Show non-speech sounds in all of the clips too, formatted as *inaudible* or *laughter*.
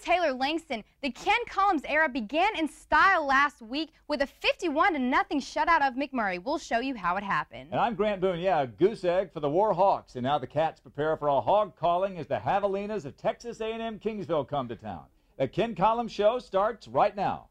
Taylor Langston. The Ken Collums era began in style last week with a 51 to nothing shutout of McMurry. We'll show you how it happened. And I'm Grant Boone. Yeah, goose egg for the War Hawks. And now the Cats prepare for a hog calling as the Javelinas of Texas A&M Kingsville come to town. The Ken Collums Show starts right now.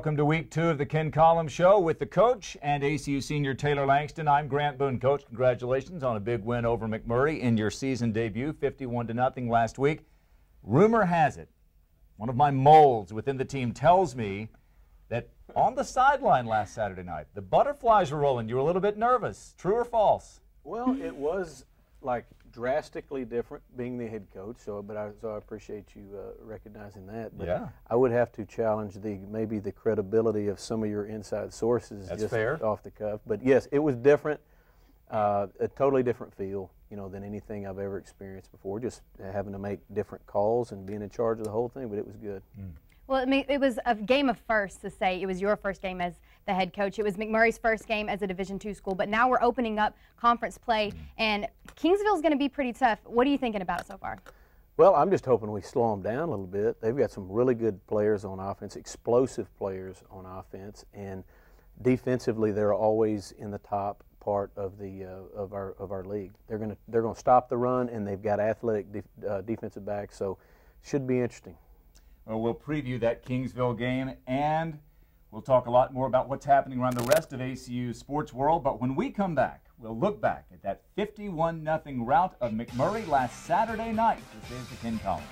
Welcome to week two of the Ken Collums Show with the coach and ACU senior Taylor Langston. I'm Grant Boone. Coach, congratulations on a big win over McMurry in your season debut, 51 to nothing last week. Rumor has it, one of my molds within the team tells me that on the sideline last Saturday night, the butterflies were rolling. You were a little bit nervous. True or false? Well, it was like drastically different being the head coach. So, but I, so I appreciate you uh, recognizing that. But yeah. I would have to challenge the maybe the credibility of some of your inside sources That's just fair. off the cuff. But yes, it was different, uh, a totally different feel, you know, than anything I've ever experienced before. Just having to make different calls and being in charge of the whole thing. But it was good. Mm. Well, it was a game of firsts to say it was your first game as the head coach. It was McMurry's first game as a Division two school, but now we're opening up conference play, and Kingsville's going to be pretty tough. What are you thinking about so far? Well, I'm just hoping we slow them down a little bit. They've got some really good players on offense, explosive players on offense, and defensively, they're always in the top part of the uh, of our of our league. They're going to they're going to stop the run, and they've got athletic def, uh, defensive backs, so should be interesting. Well, we'll preview that Kingsville game and we'll talk a lot more about what's happening around the rest of ACU's sports world. But when we come back, we'll look back at that 51 0 rout of McMurry last Saturday night. This is the Ken Collums.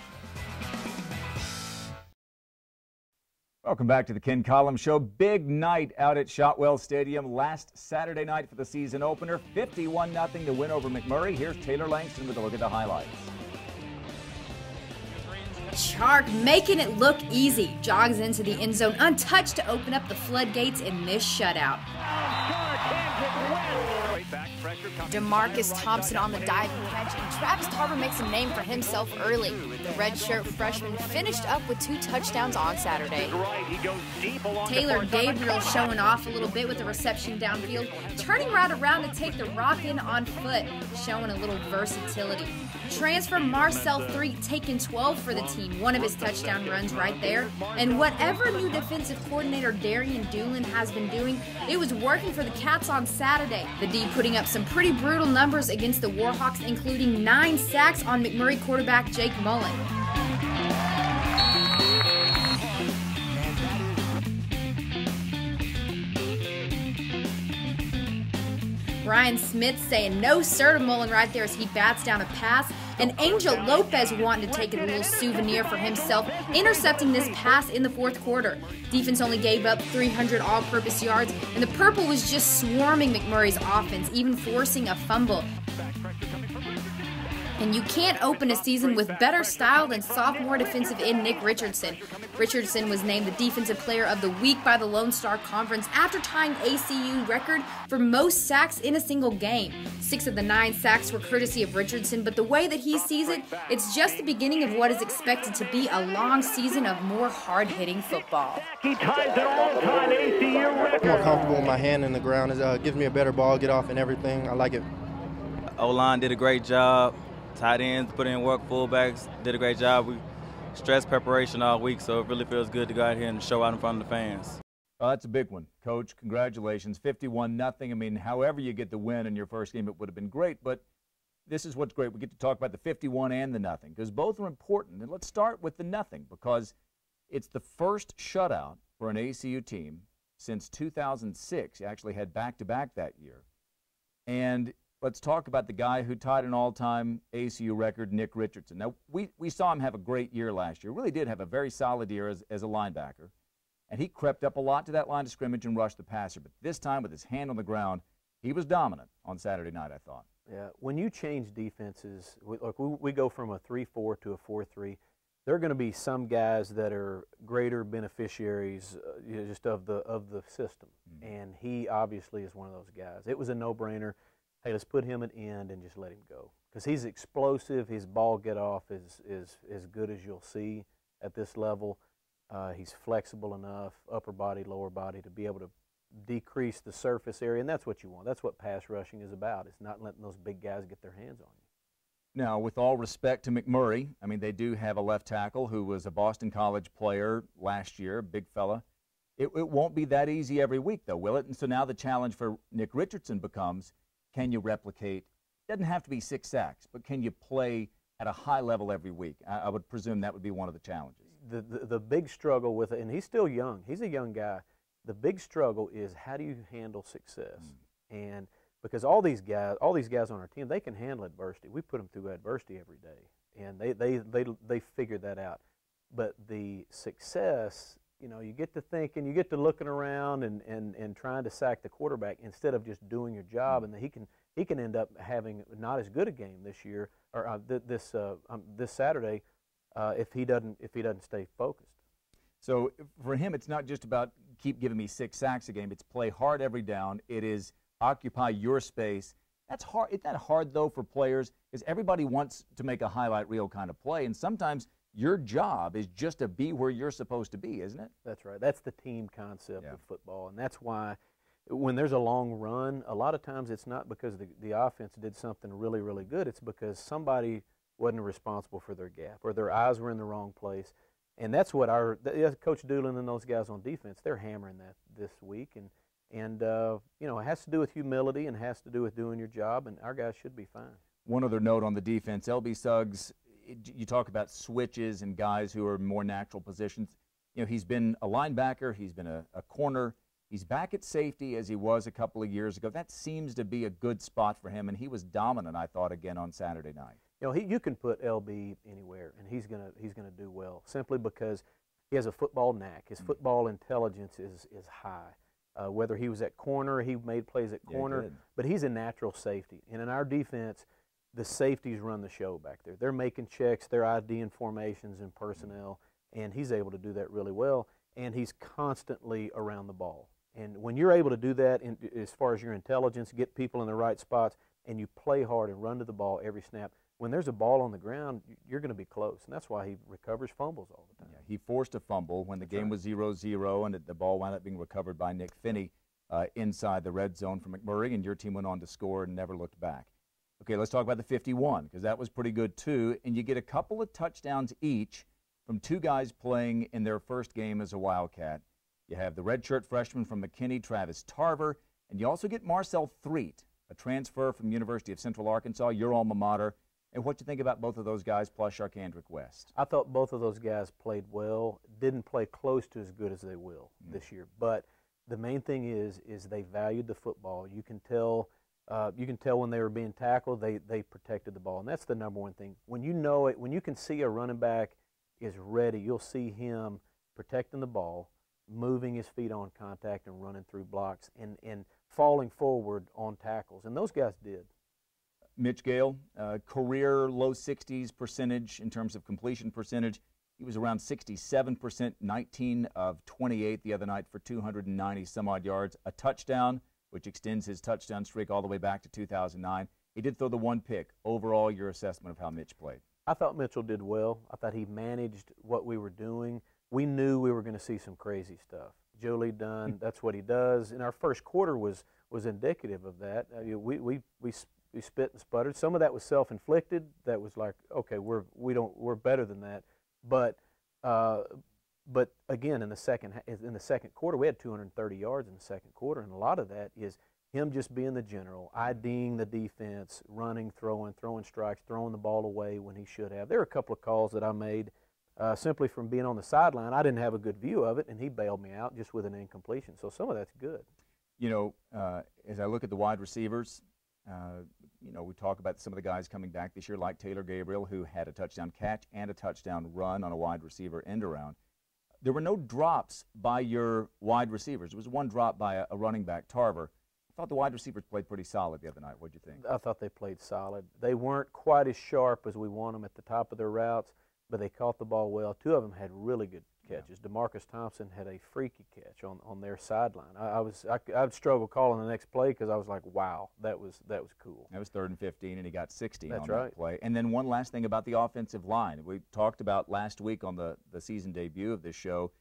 Welcome back to the Ken Collums Show. Big night out at Shotwell Stadium last Saturday night for the season opener. 51 0 to win over McMurry. Here's Taylor Langston with a look at the highlights. Chark making it look easy. Jogs into the end zone untouched to open up the floodgates in this shutout. Demarcus Thompson on the diving catch, and Travis Tarver makes a name for himself early. The redshirt freshman finished up with two touchdowns on Saturday. Taylor Gabriel showing off a little bit with the reception downfield, turning right around to take the rock in on foot, showing a little versatility. Transfer Marcel Threet taking 12 for the team, one of his touchdown runs right there. And whatever new defensive coordinator Darian Doolin has been doing, it was working for the Cats on Saturday. The D putting up some pretty brutal numbers against the Warhawks, including nine sacks on McMurry quarterback Jake Mullen. Ryan Smith saying no sir to Mullen right there as he bats down a pass. And Angel Lopez wanting to take a little souvenir for himself, intercepting this pass in the fourth quarter. Defense only gave up 300 all purpose yards, and the Purple was just swarming McMurry's offense, even forcing a fumble. And you can't open a season with better style than sophomore defensive end Nick Richardson. Richardson was named the Defensive Player of the Week by the Lone Star Conference after tying ACU record for most sacks in a single game. Six of the nine sacks were courtesy of Richardson, but the way that he sees it, it's just the beginning of what is expected to be a long season of more hard-hitting football. He ties an all-time ACU record. More comfortable with my hand in the ground. It uh, gives me a better ball, get off and everything. I like it. O-line did a great job. Tight ends put in work, fullbacks did a great job. We stress preparation all week, so it really feels good to go out here and show out in front of the fans. Well, that's a big one, Coach. Congratulations, 51 nothing. I mean, however you get the win in your first game, it would have been great. But this is what's great. We get to talk about the 51 and the nothing because both are important. And let's start with the nothing because it's the first shutout for an ACU team since 2006. You actually had back-to-back that year, and let's talk about the guy who tied an all-time ACU record, Nick Richardson. Now, we, we saw him have a great year last year. Really did have a very solid year as, as a linebacker. And he crept up a lot to that line of scrimmage and rushed the passer. But this time, with his hand on the ground, he was dominant on Saturday night, I thought. Yeah, when you change defenses, we, look, we, we go from a 3-4 to a 4-3. there are going to be some guys that are greater beneficiaries uh, you know, just of the of the system, mm-hmm. and he obviously is one of those guys. It was a no-brainer. Hey, let's put him at end and just let him go because he's explosive. His ball get off is is as good as you'll see at this level. Uh, he's flexible enough, upper body, lower body, to be able to decrease the surface area, and that's what you want. That's what pass rushing is about. It's not letting those big guys get their hands on you. Now, with all respect to McMurry, I mean, they do have a left tackle who was a Boston College player last year, big fella. It, it won't be that easy every week, though, will it? And so now the challenge for Nick Richardson becomes can you replicate? Doesn't have to be six sacks, but can you play at a high level every week? I, I would presume that would be one of the challenges. The, the, the big struggle with it, and he's still young, he's a young guy. The big struggle is how do you handle success? Mm. And because all these guys, all these guys on our team, they can handle adversity. We put them through adversity every day, and they they they they figured that out. But the success, you know, you get to thinking, you get to looking around and and and trying to sack the quarterback instead of just doing your job, and he can he can end up having not as good a game this year or uh, th- this uh, um, this Saturday uh, if he doesn't if he doesn't stay focused. So for him, it's not just about keep giving me six sacks a game. It's play hard every down. It is occupy your space. That's hard. Isn't that hard though for players? Because everybody wants to make a highlight reel kind of play, and sometimes your job is just to be where you're supposed to be, isn't it? That's right. That's the team concept yeah. of football, and that's why when there's a long run, a lot of times it's not because the, the offense did something really, really good. It's because somebody wasn't responsible for their gap or their eyes were in the wrong place. And that's what our Coach Doolin and those guys on defense, they're hammering that this week. And and, uh, you know, it has to do with humility and has to do with doing your job, and our guys should be fine. One other note on the defense LB Suggs, you talk about switches and guys who are more natural positions. You know, he's been a linebacker, he's been a, a corner, he's back at safety as he was a couple of years ago. That seems to be a good spot for him, and he was dominant, I thought, again on Saturday night. You know, he, you can put LB anywhere, and he's gonna he's gonna do well simply because he has a football knack. His mm-hmm. football intelligence is is high. Uh, whether he was at corner, he made plays at corner, yeah, but he's a natural safety. And in our defense, the safeties run the show back there. They're making checks, they're IDing formations and personnel, and he's able to do that really well. And he's constantly around the ball. And when you're able to do that, in, as far as your intelligence, get people in the right spots, and you play hard and run to the ball every snap, when there's a ball on the ground, you're going to be close, and that's why he recovers fumbles all the time. Yeah, he forced a fumble when the that's game right. was 0-0, and the ball wound up being recovered by Nick Finney uh, inside the red zone from McMurry, and your team went on to score and never looked back. Okay, let's talk about the 51 because that was pretty good too, and you get a couple of touchdowns each from two guys playing in their first game as a Wildcat. You have the redshirt freshman from McKinney, Travis Tarver, and you also get Marcel Threet, a transfer from University of Central Arkansas, your alma mater and what do you think about both of those guys plus Charcandrick West? I thought both of those guys played well. Didn't play close to as good as they will mm. this year, but the main thing is is they valued the football. You can tell. Uh, you can tell when they were being tackled, they they protected the ball, and that's the number one thing. When you know it, when you can see a running back is ready, you'll see him protecting the ball, moving his feet on contact, and running through blocks, and and falling forward on tackles, and those guys did. Mitch Gale, uh, career low 60s percentage in terms of completion percentage. He was around 67%, 19 of 28 the other night for 290 some odd yards, a touchdown, which extends his touchdown streak all the way back to 2009. He did throw the one pick. Overall, your assessment of how Mitch played? I thought Mitchell did well. I thought he managed what we were doing. We knew we were going to see some crazy stuff. Joe Lee Dunn, *laughs* that's what he does. And our first quarter was was indicative of that. Uh, we, we, we we spit and sputtered. Some of that was self-inflicted. That was like, okay, we're we don't we're better than that. But uh, but again, in the second in the second quarter, we had 230 yards in the second quarter, and a lot of that is him just being the general, IDing the defense, running, throwing, throwing strikes, throwing the ball away when he should have. There were a couple of calls that I made uh, simply from being on the sideline. I didn't have a good view of it, and he bailed me out just with an incompletion. So some of that's good. You know, uh, as I look at the wide receivers, uh, you know, we talk about some of the guys coming back this year, like Taylor Gabriel, who had a touchdown catch and a touchdown run on a wide receiver end around. There were no drops by your wide receivers. There was one drop by a, a running back, Tarver. I thought the wide receivers played pretty solid the other night. What do you think? I thought they played solid. They weren't quite as sharp as we want them at the top of their routes, but they caught the ball well. Two of them had really good catches. Yeah. Demarcus Thompson had a freaky catch on, on their sideline. I, I was I, I'd struggle calling the next play because I was like, wow, that was that was cool. That was third and 15, and he got 60 That's on right. that play. And then one last thing about the offensive line. We talked about last week on the, the season debut of this show.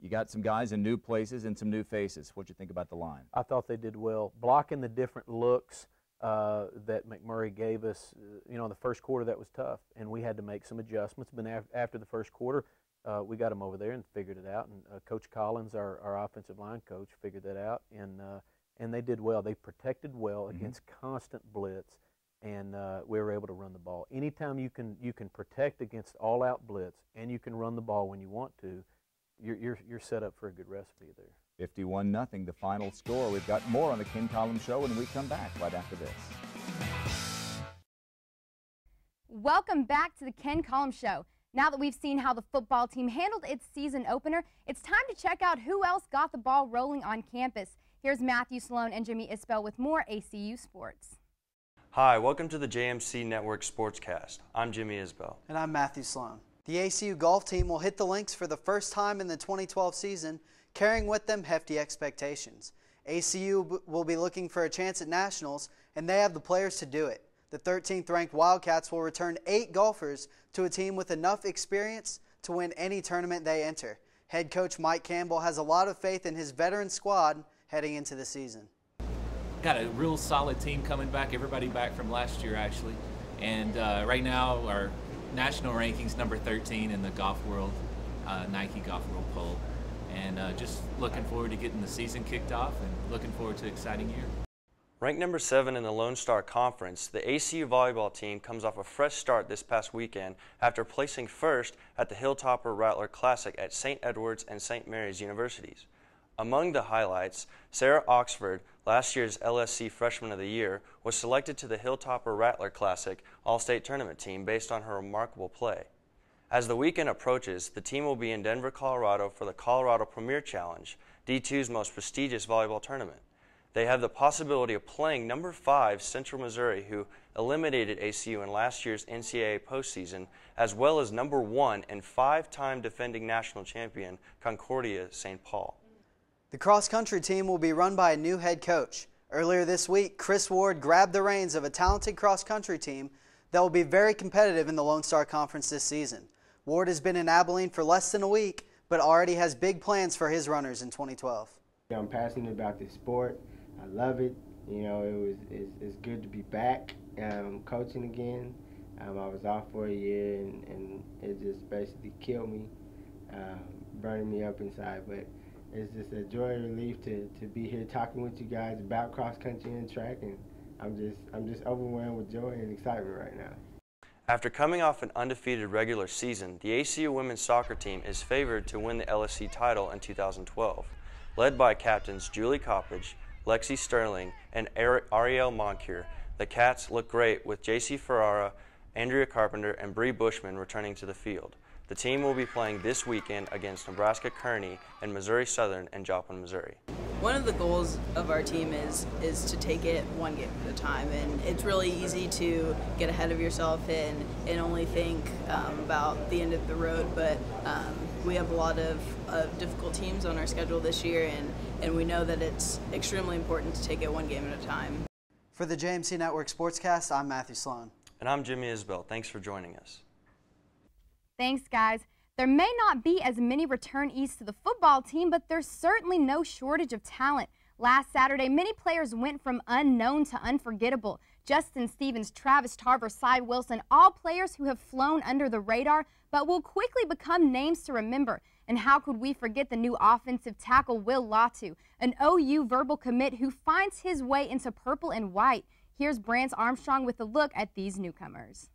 You got some guys in new places and some new faces. What'd you think about the line? I thought they did well, blocking the different looks uh, that McMurry gave us. Uh, you know, the first quarter that was tough, and we had to make some adjustments. But af- after the first quarter, uh, we got them over there and figured it out. And uh, Coach Collins, our, our offensive line coach, figured that out, and uh, and they did well. They protected well mm-hmm. against constant blitz, and uh, we were able to run the ball. Anytime you can you can protect against all-out blitz, and you can run the ball when you want to, you're you're, you're set up for a good recipe there. 51 nothing, the final score. We've got more on the Ken Collums Show when we come back right after this. Welcome back to the Ken Collums Show. Now that we've seen how the football team handled its season opener, it's time to check out who else got the ball rolling on campus. Here's Matthew Sloan and Jimmy Isbell with more ACU sports. Hi, welcome to the JMC Network Sportscast. I'm Jimmy Isbell. And I'm Matthew Sloan. The ACU golf team will hit the links for the first time in the 2012 season, carrying with them hefty expectations. ACU will be looking for a chance at nationals, and they have the players to do it. The 13th ranked Wildcats will return eight golfers to a team with enough experience to win any tournament they enter. Head coach Mike Campbell has a lot of faith in his veteran squad heading into the season. Got a real solid team coming back, everybody back from last year actually. And uh, right now, our national rankings number 13 in the golf world, uh, Nike Golf World poll. And uh, just looking forward to getting the season kicked off and looking forward to an exciting year. Ranked number seven in the Lone Star Conference, the ACU volleyball team comes off a fresh start this past weekend after placing first at the Hilltopper Rattler Classic at St. Edward's and St. Mary's Universities. Among the highlights, Sarah Oxford, last year's LSC Freshman of the Year, was selected to the Hilltopper Rattler Classic All-State Tournament team based on her remarkable play. As the weekend approaches, the team will be in Denver, Colorado for the Colorado Premier Challenge, D2's most prestigious volleyball tournament. They have the possibility of playing number five Central Missouri, who eliminated ACU in last year's NCAA postseason, as well as number one and five time defending national champion Concordia St. Paul. The cross country team will be run by a new head coach. Earlier this week, Chris Ward grabbed the reins of a talented cross country team that will be very competitive in the Lone Star Conference this season. Ward has been in Abilene for less than a week, but already has big plans for his runners in 2012. I'm passionate about this sport. I love it. You know, it was it's, it's good to be back um, coaching again. Um, I was off for a year, and, and it just basically killed me, uh, burning me up inside. But it's just a joy and relief to, to be here talking with you guys about cross country and track, and I'm just I'm just overwhelmed with joy and excitement right now. After coming off an undefeated regular season, the ACU women's soccer team is favored to win the LSC title in 2012. Led by captains Julie Coppage, Lexi Sterling, and Ariel Moncure. The Cats look great with J.C. Ferrara, Andrea Carpenter, and Bree Bushman returning to the field. The team will be playing this weekend against Nebraska Kearney and Missouri Southern in Joplin, Missouri. One of the goals of our team is is to take it one game at a time, and it's really easy to get ahead of yourself and, and only think um, about the end of the road. But um, we have a lot of, of difficult teams on our schedule this year, and and we know that it's extremely important to take it one game at a time. For the JMC Network Sportscast, I'm Matthew Sloan. And I'm Jimmy Isbell. Thanks for joining us. Thanks, guys. There may not be as many returnees to the football team, but there's certainly no shortage of talent. Last Saturday, many players went from unknown to unforgettable. Justin Stevens, Travis Tarver, Cy Wilson, all players who have flown under the radar, but will quickly become names to remember. And how could we forget the new offensive tackle Will Latu, an OU verbal commit who finds his way into purple and white. Here's Brance Armstrong with a look at these newcomers.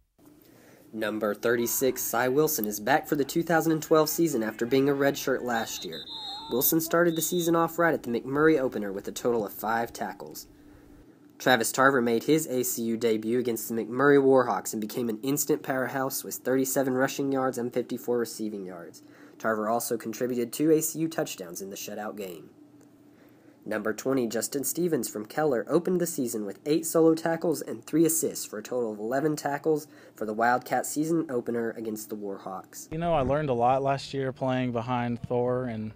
Number 36, Cy Wilson, is back for the 2012 season after being a redshirt last year. Wilson started the season off right at the McMurry opener with a total of five tackles. Travis Tarver made his ACU debut against the McMurry Warhawks and became an instant powerhouse with 37 rushing yards and 54 receiving yards. Tarver also contributed two ACU touchdowns in the shutout game. Number 20, Justin Stevens from Keller, opened the season with eight solo tackles and three assists for a total of 11 tackles for the Wildcat season opener against the Warhawks. You know, I learned a lot last year playing behind Thor and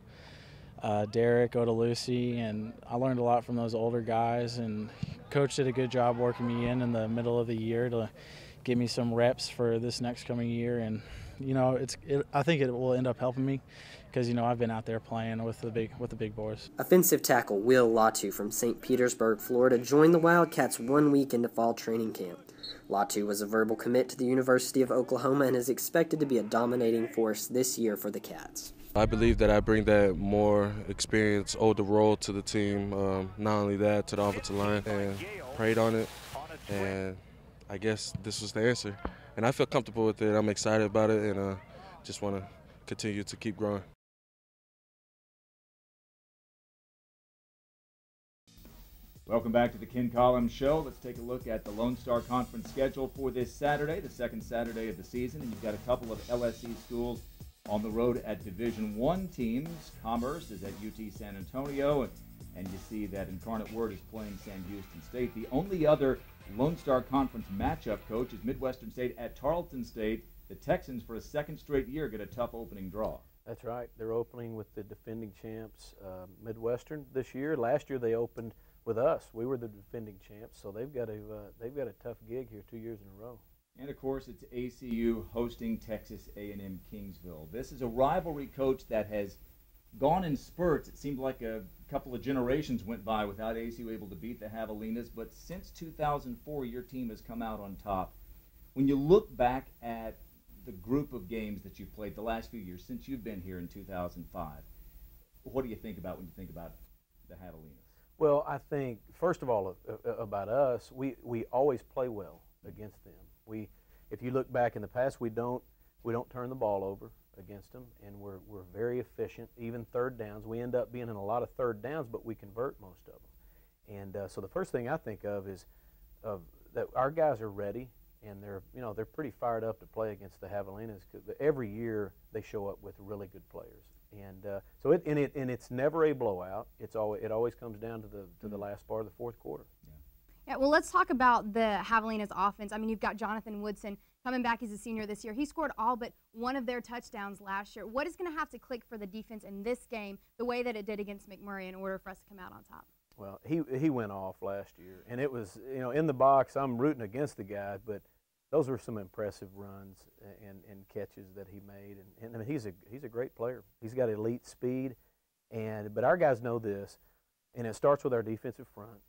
uh, Derek Odalusi, and I learned a lot from those older guys. And coach did a good job working me in in the middle of the year to give me some reps for this next coming year. And you know, it's it, I think it will end up helping me because you know I've been out there playing with the big with the big boys. Offensive tackle Will Latu from St. Petersburg, Florida, joined the Wildcats one week into fall training camp. Latu was a verbal commit to the University of Oklahoma and is expected to be a dominating force this year for the Cats. I believe that I bring that more experience, older role to the team. Um, not only that, to the offensive line, and prayed on it, and I guess this was the answer. And I feel comfortable with it. I'm excited about it, and uh, just want to continue to keep growing. Welcome back to the Ken Collums Show. Let's take a look at the Lone Star Conference schedule for this Saturday, the second Saturday of the season. And you've got a couple of LSC schools on the road at Division One teams. Commerce is at UT San Antonio, and, you see that Incarnate Word is playing Sam Houston State. The only other Lone Star Conference matchup coach is Midwestern State at Tarleton State. The Texans, for a second straight year, get a tough opening draw. That's right. They're opening with the defending champs, uh, Midwestern, this year. Last year they opened with us. We were the defending champs, so they've got a uh, they've got a tough gig here two years in a row. And of course, it's ACU hosting Texas A&M Kingsville. This is a rivalry coach that has gone in spurts. It seemed like a couple of generations went by without ACU able to beat the Javelinas, but since 2004, your team has come out on top. When you look back at the group of games that you've played the last few years since you've been here in 2005, what do you think about when you think about the Javelinas? Well, I think first of all uh, uh, about us, we, we always play well against them. We, if you look back in the past, we don't we don't turn the ball over against them, and we're we're very efficient. Even third downs, we end up being in a lot of third downs, but we convert most of them. And uh, so the first thing I think of is of that our guys are ready, and they're you know they're pretty fired up to play against the Javelinas. Every year they show up with really good players, and uh, so it and it and it's never a blowout. It's always it always comes down to the to the last part of the fourth quarter. Yeah, well, let's talk about the Javelinas offense. I mean, you've got Jonathan Woodson coming back He's a senior this year. He scored all but one of their touchdowns last year. What is going to have to click for the defense in this game the way that it did against McMurry in order for us to come out on top? Well, he he went off last year, and it was you know in the box. I'm rooting against the guy, but those were some impressive runs and, and catches that he made, and, and I mean, he's a he's a great player. He's got elite speed, and but our guys know this, and it starts with our defensive front.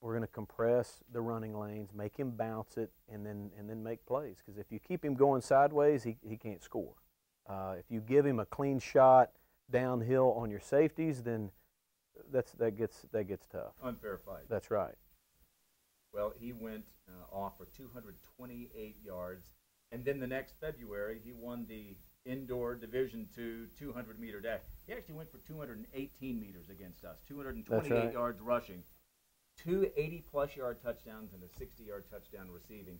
We're going to compress the running lanes, make him bounce it, and then and then make plays. Because if you keep him going sideways, he, he can't score. Uh, if you give him a clean shot downhill on your safeties, then that's that gets that gets tough. Unfair fight. That's right. Well, he went uh, off for 228 yards, and then the next February he won the indoor Division Two 200 meter dash. He actually went for 218 meters against us, 228 right. yards rushing two 80 plus yard touchdowns and a 60 yard touchdown receiving.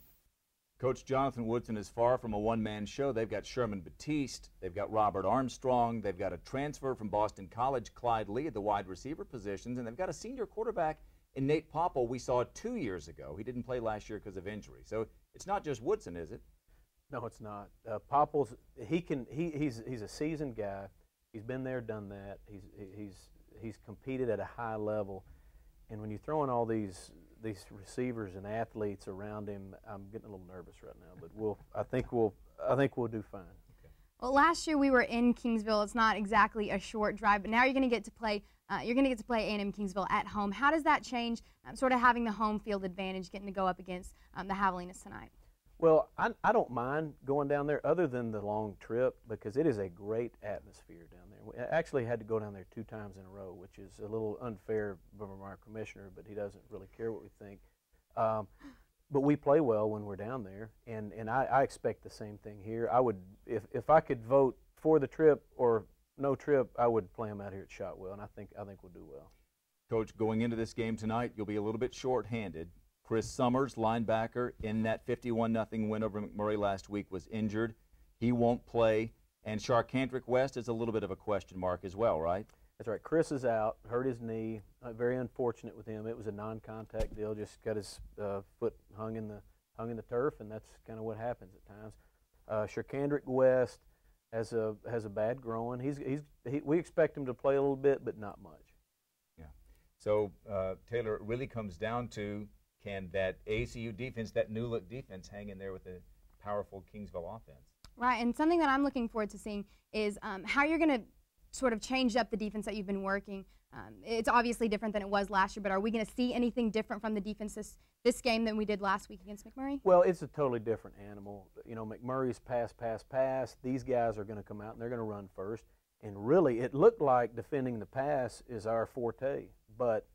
Coach Jonathan Woodson is far from a one man show. They've got Sherman Batiste, they've got Robert Armstrong, they've got a transfer from Boston College, Clyde Lee, at the wide receiver positions, and they've got a senior quarterback in Nate Popple we saw two years ago. He didn't play last year because of injury. So it's not just Woodson, is it? No, it's not. Uh, Popple's he can he, he's he's a seasoned guy. He's been there, done that. He's he's he's competed at a high level and when you're throwing all these these receivers and athletes around him, I'm getting a little nervous right now. But we'll, I think we'll, I think we'll do fine. Well, last year we were in Kingsville. It's not exactly a short drive, but now you're going to get to play. Uh, you're going to get to play A&M Kingsville at home. How does that change? Um, sort of having the home field advantage, getting to go up against um, the Javelinas tonight. Well, I, I don't mind going down there other than the long trip because it is a great atmosphere down actually had to go down there two times in a row, which is a little unfair from our commissioner, but he doesn't really care what we think. Um, but we play well when we're down there, and, and I, I expect the same thing here. I would, if, if I could vote for the trip or no trip, I would play them out here at Shotwell, and I think I think we'll do well. Coach, going into this game tonight, you'll be a little bit short-handed. Chris Summers, linebacker, in that 51 0 win over McMurry last week, was injured. He won't play. And Charcandrick West is a little bit of a question mark as well, right? That's right. Chris is out, hurt his knee. Uh, very unfortunate with him. It was a non-contact deal. Just got his uh, foot hung in the hung in the turf, and that's kind of what happens at times. Uh, Charcandrick West has a has a bad groin. He's he's he, we expect him to play a little bit, but not much. Yeah. So uh, Taylor, it really comes down to can that ACU defense, that new look defense, hang in there with the powerful Kingsville offense? Right, and something that I'm looking forward to seeing is um, how you're going to sort of change up the defense that you've been working. Um, it's obviously different than it was last year, but are we going to see anything different from the defense this, this game than we did last week against McMurry? Well, it's a totally different animal. You know, McMurry's pass, pass, pass. These guys are going to come out and they're going to run first. And really, it looked like defending the pass is our forte, but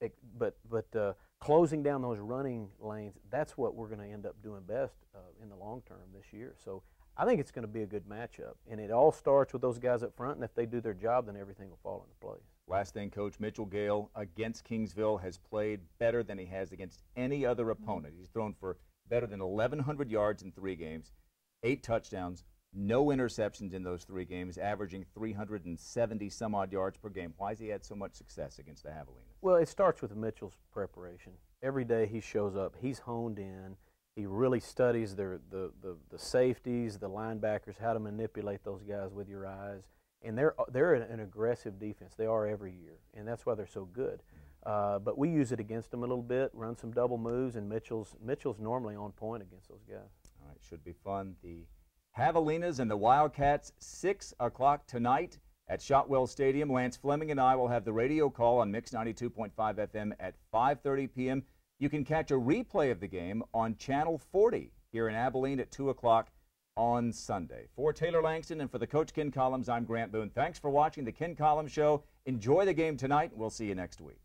it, but but uh, closing down those running lanes, that's what we're going to end up doing best uh, in the long term this year. So I think it's going to be a good matchup, and it all starts with those guys up front. And if they do their job, then everything will fall into place. Last thing, Coach Mitchell Gale against Kingsville has played better than he has against any other mm-hmm. opponent. He's thrown for better than 1,100 yards in three games, eight touchdowns, no interceptions in those three games, averaging 370 some odd yards per game. Why has he had so much success against the Javelinas? Well, it starts with Mitchell's preparation. Every day he shows up, he's honed in. He really studies the, the, the, the safeties, the linebackers, how to manipulate those guys with your eyes. And they're, they're an aggressive defense. They are every year, and that's why they're so good. Uh, but we use it against them a little bit, run some double moves, and Mitchell's, Mitchell's normally on point against those guys. All right, should be fun. The Javelinas and the Wildcats, 6 o'clock tonight at Shotwell Stadium. Lance Fleming and I will have the radio call on Mix 92.5 FM at 5.30 p.m. You can catch a replay of the game on Channel 40 here in Abilene at 2 o'clock on Sunday. For Taylor Langston and for the Coach Ken Collums, I'm Grant Boone. Thanks for watching the Ken Collums Show. Enjoy the game tonight. and We'll see you next week.